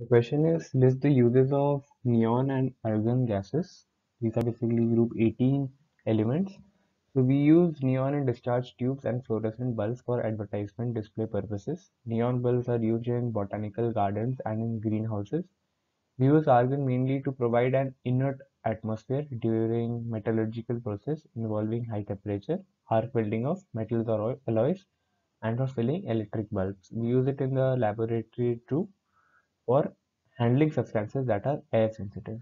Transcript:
The question is list the uses of neon and argon gases. These are basically group 18 elements. So we use neon in discharge tubes and fluorescent bulbs for advertisement display purposes. Neon bulbs are used in botanical gardens and in greenhouses. We use argon mainly to provide an inert atmosphere during metallurgical process involving high temperature, arc welding of metals or alloys, and for filling electric bulbs. We use it in the laboratory too for handling substances that are air sensitive.